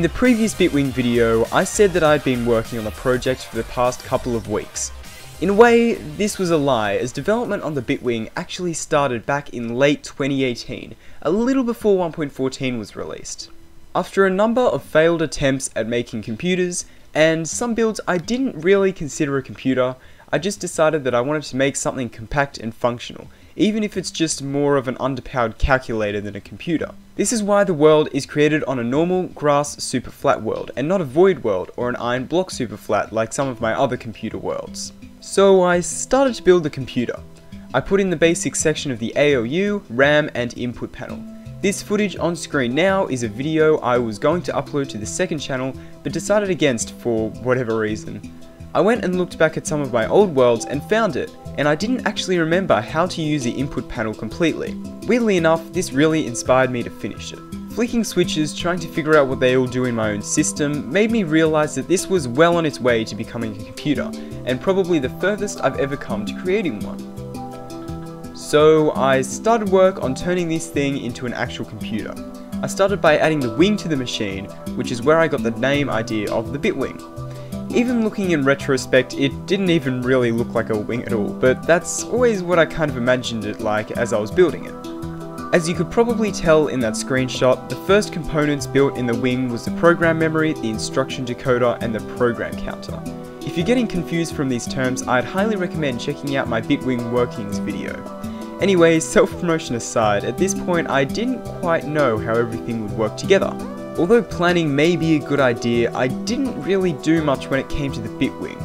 In the previous Bitwing video, I said that I'd been working on the project for the past couple of weeks. In a way, this was a lie, as development on the Bitwing actually started back in late 2018, a little before 1.14 was released. After a number of failed attempts at making computers, and some builds I didn't really consider a computer, I just decided that I wanted to make something compact and functional, even if it's just more of an underpowered calculator than a computer. This is why the world is created on a normal grass super flat world, and not a void world or an iron block super flat like some of my other computer worlds. So I started to build the computer. I put in the basic section of the ALU, RAM and input panel. This footage on screen now is a video I was going to upload to the second channel, but decided against for whatever reason. I went and looked back at some of my old worlds and found it, and I didn't actually remember how to use the input panel completely. Weirdly enough, this really inspired me to finish it. Flicking switches, trying to figure out what they all do in my own system, made me realise that this was well on its way to becoming a computer, and probably the furthest I've ever come to creating one. So I started work on turning this thing into an actual computer. I started by adding the wing to the machine, which is where I got the name idea of the Bitwing. Even looking in retrospect, it didn't even really look like a wing at all, but that's always what I kind of imagined it like as I was building it. As you could probably tell in that screenshot, the first components built in the wing was the program memory, the instruction decoder, and the program counter. If you're getting confused from these terms, I'd highly recommend checking out my Bitwing workings video. Anyways, self-promotion aside, at this point I didn't quite know how everything would work together. Although planning may be a good idea, I didn't really do much when it came to the Bitwing.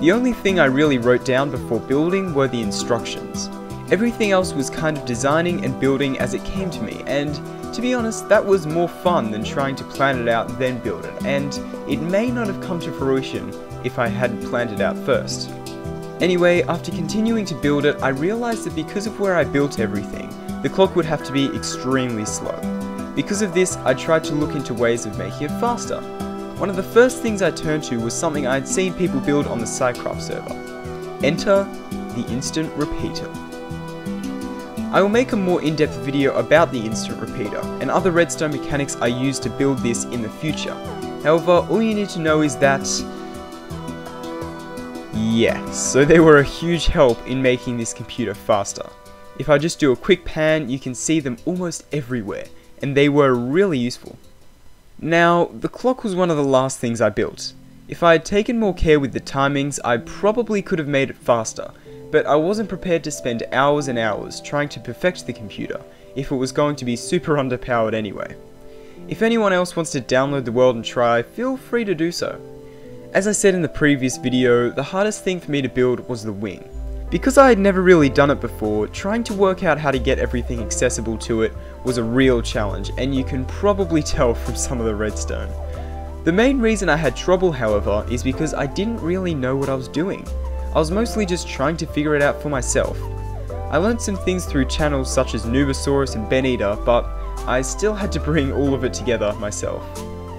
The only thing I really wrote down before building were the instructions. Everything else was kind of designing and building as it came to me, and to be honest, that was more fun than trying to plan it out then build it, and it may not have come to fruition if I hadn't planned it out first. Anyway, after continuing to build it, I realised that because of where I built everything, the clock would have to be extremely slow. Because of this, I tried to look into ways of making it faster. One of the first things I turned to was something I had seen people build on the SciCraft server. Enter the Instant Repeater. I will make a more in-depth video about the Instant Repeater and other redstone mechanics I use to build this in the future. However, all you need to know is that Yes, so they were a huge help in making this computer faster. If I just do a quick pan, you can see them almost everywhere, and they were really useful. Now, the clock was one of the last things I built. If I had taken more care with the timings, I probably could have made it faster, but I wasn't prepared to spend hours and hours trying to perfect the computer if it was going to be super underpowered anyway. If anyone else wants to download the world and try, feel free to do so. As I said in the previous video, the hardest thing for me to build was the wing. Because I had never really done it before, trying to work out how to get everything accessible to it was a real challenge, and you can probably tell from some of the redstone. The main reason I had trouble, however, is because I didn't really know what I was doing. I was mostly just trying to figure it out for myself. I learned some things through channels such as Nubasaurus and BenEater, but I still had to bring all of it together myself.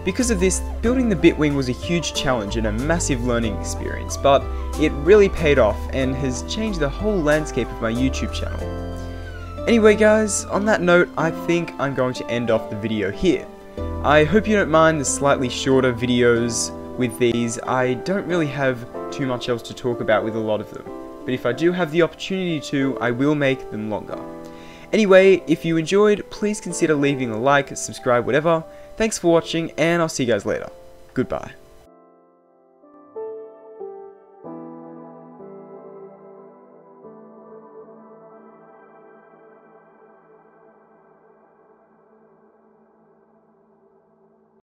Because of this, building the Bitwing was a huge challenge and a massive learning experience, but it really paid off and has changed the whole landscape of my YouTube channel. Anyway guys, on that note, I think I'm going to end off the video here. I hope you don't mind the slightly shorter videos with these, I don't really have too much else to talk about with a lot of them, but if I do have the opportunity to, I will make them longer. Anyway, if you enjoyed, please consider leaving a like, subscribe, whatever, Thanks for watching, and I'll see you guys later. Goodbye.